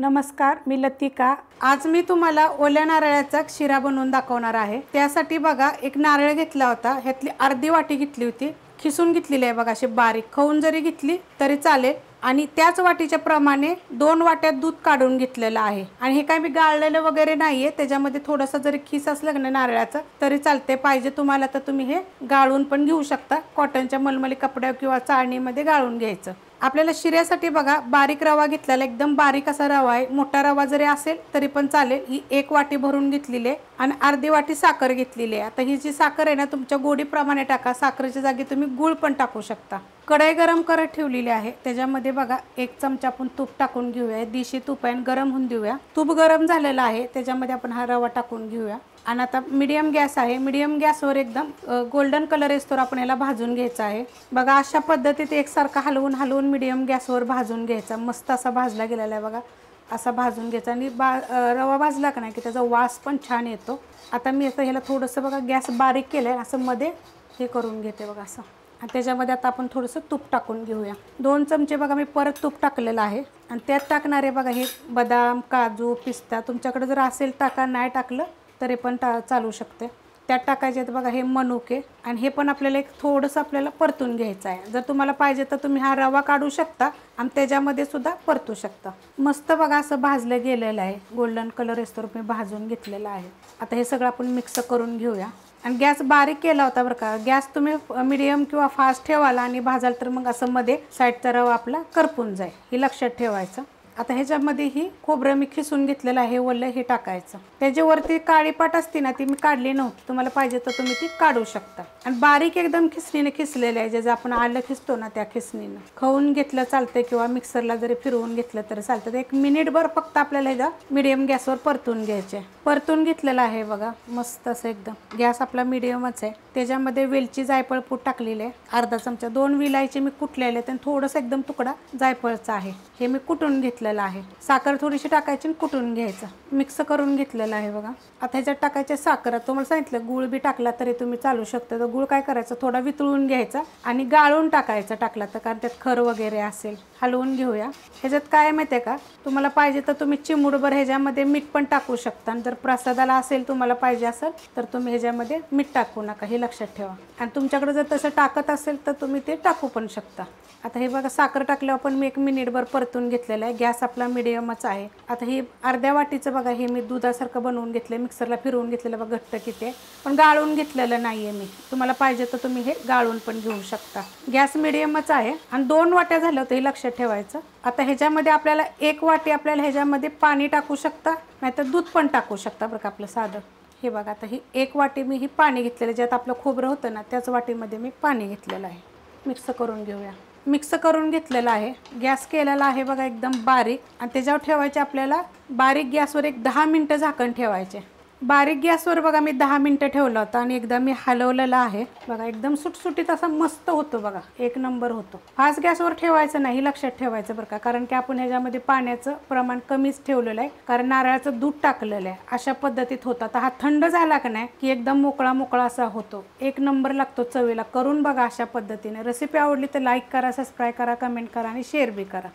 नमस्कार मी लतिका. आज मी तुम्हाला ओल्या नारळाचा शिरा बनवून दाखवणार आहे. त्यासाठी बघा एक नारळ घेतला होता. ह्यातली अर्धी वाटी घेतली होती. खिसून घेतलेली आहे बघा अशी बारीक. खाऊन जरी घेतली तरी चालेल. आणि त्याच वाटीच्या प्रमाणे दोन वाट्यात दूध काढून घेतलेलं आहे. आणि हे काय मी गाळलेलं वगैरे नाहीये. त्याच्यामध्ये थोडंसं जरी खिस असलं ना नारळाचं तरी चालते पाहिजे तुम्हाला तर तुम्ही हे गाळून पण घेऊ शकता. कॉटनच्या मलमली कपड्या किंवा चाळणीमध्ये गाळून घ्यायचं. आपल्याला शिऱ्यासाठी बघा बारीक रवा घेतलेला एकदम बारीक असा रवा आहे. मोठा रवा जरी असेल तरी पण चालेल. ही एक वाटी भरून घेतलेली आहे आणि अर्धी वाटी साखर घेतलेली आहे. आता ही जी साखर आहे ना तुमच्या गोडीप्रमाणे टाका. साखरेच्या जागी तुम्ही गुळ पण टाकू शकता. कढई गरम करत ठेवलेली आहे. त्याच्यामध्ये बघा एक चमचा आपण तूप टाकून घेऊया. देशी तूप आहे आणि गरम होऊन देऊया. तूप गरम झालेलं आहे. त्याच्यामध्ये आपण हा रवा टाकून घेऊया. आणि आता मिडियम गॅस आहे. मीडियम गॅसवर एकदम गोल्डन कलर येस्तोवर आपण याला भाजून घ्यायचा आहे. बघा अशा पद्धतीत एकसारखा हलवून हलवून मिडियम गॅसवर भाजून घ्यायचा. मस्त असा भाजला गेलेला आहे बघा. असा भाजून घ्यायचा. आणि बा रवा भाजला का नाही की त्याचा वास पण छान येतो. आता मी आता ह्याला थोडंसं बघा गॅस बारीक केलं आहे असं मध्ये हे करून घेते बघा असं. आणि त्याच्यामध्ये आता आपण थोडंसं तूप टाकून घेऊया. दोन चमचे बघा मी परत तूप टाकलेलं आहे. आणि त्यात टाकणारे बघा हे बदाम काजू पिस्ता. तुमच्याकडे जर असेल टाका. नाही टाकलं तरी पण टा चालू शकते. त्यात टाकायचे आहेत बघा हे मनुके आणि हे पण आपल्याला एक थोडंसं आपल्याला परतून घ्यायचं आहे. जर तुम्हाला पाहिजे तर तुम्ही हा रवा काढू शकता आणि त्याच्यामध्ये सुद्धा परतू शकता. मस्त बघा असं भाजलं गेलेलं आहे. गोल्डन कलर येस्तोवर मी भाजून घेतलेलं आहे. आता हे सगळं आपण मिक्स करून घेऊया. आणि गॅस बारीक केला होता बरं का. गॅस तुम्ही मिडियम किंवा फास्ट ठेवाला आणि भाजाल तर मग असं मध्ये साईडचा रवा आपला करपून जाईल. हे लक्षात ठेवायचं. आता ह्याच्यामध्येही खोबरं मी खिसून घेतलेलं आहे वल्ल हे टाकायचं. त्याच्यावरती काळी पाट असते ना ती मी काढली नव्हती. तुम्हाला पाहिजे तर तुम्ही ती काढू शकता. आणि बारीक एकदम खिसणीने खिसलेलं आहे ज्याचं आपण आलं खिसतो ना त्या खिसणीनं. खाऊन घेतलं चालतंय किंवा मिक्सरला जरी फिरवून घेतलं तरी चालतं एक मिनिटभर फक्त आपल्याला ह्याचा मिडियम गॅसवर परतून घ्यायचे परतून घेतलेलं आहे बघा मस्त असं एकदम. गॅस आपला मिडियमच आहे. त्याच्यामध्ये वेलची जायफळ पूट टाकलेली आहे. अर्धा चमचा. दोन विलायचे मी कुटलेले आहेत आणि थोडंसं एकदम तुकडा जायफळचा आहे. हे मी कुटून घेतलेलं आहे. साखर थोडीशी टाकायची आणि कुटून घ्यायचं. मिक्स करून घेतलेलं आहे बघा. आता ह्याच्यात टाकायचे साखर. तुम्हाला सांगितलं गुळ बी टाकला तरी तुम्ही चालू शकता. तर गुळ काय करायचं? थोडा वितळून घ्यायचा आणि गाळून टाकायचा टाकला तर. कारण त्यात खर वगैरे असेल. हलवून घेऊया. ह्याच्यात काय माहिती आहे का? तुम्हाला पाहिजे तर तुम्ही चिमूडभर ह्याच्यामध्ये मीठ पण टाकू शकता. आणि जर प्रसादाला असेल तुम्हाला पाहिजे असेल तर तुम्ही ह्याच्यामध्ये मीठ टाकू नका हे लक्षात ठेवा. आणि तुमच्याकडे जर तसं टाकत असेल तर तुम्ही ते टाकू पण शकता. आता हे बघा साखर टाकल्यावर पण मी एक मिनिटभर परतून घेतलेलं आहे. गॅस आपला मिडियमच आहे. आता हे अर्ध्या वाटीचं बघा हे मी दुधासारखं बनवून घेतलं मिक्सरला फिरवून घेतलेलं बघा घट्ट किती आहे. पण गाळून घेतलेलं नाही आहे मी. तुम्हाला पाहिजे तर तुम्ही हे गाळून पण घेऊ शकता. गॅस मिडियमच आहे. आणि दोन वाट्या झाल्या होत्या हे लक्षात ठेवायचं. आता ह्याच्यामध्ये आपल्याला एक वाटी आपल्याला ह्याच्यामध्ये पाणी टाकू शकता. नाहीतर दूध पण टाकू शकता बरं का आपलं साधं. हे बघा आता ही एक वाटी मी ही पाणी घेतलेलं ज्यात आपलं खोबरं होतं ना त्याच वाटीमध्ये मी पाणी घेतलेलं आहे. मिक्स करून घेऊया. मिक्स करून घेतलेलं आहे. गॅस केलेला आहे बघा एकदम बारीक. आणि त्याच्यावर ठेवायचे आपल्याला बारीक गॅसवर एक दहा मिनटं झाकण ठेवायचे. बारीक गॅसवर बघा मी दहा मिनटं ठेवलं होतं आणि एकदा मी हलवलेलं आहे. बघा एकदम सुटसुटीत असा मस्त होतो बघा एक नंबर होतो. फास्ट गॅसवर ठेवायचं नाही लक्षात ठेवायचं बरं का कारण की आपण ह्याच्यामध्ये पाण्याचं प्रमाण कमीच ठेवलेलं आहे कारण नारळाचं दूध टाकलेलं आहे. अशा पद्धतीत होता. तर हा थंड झाला का नाही की एकदम मोकळा मोकळा असा होतो. एक नंबर लागतो चवीला. करून बघा अशा पद्धतीने. रेसिपी आवडली तर लाईक करा सबस्क्राईब करा कमेंट करा आणि शेअर बी करा.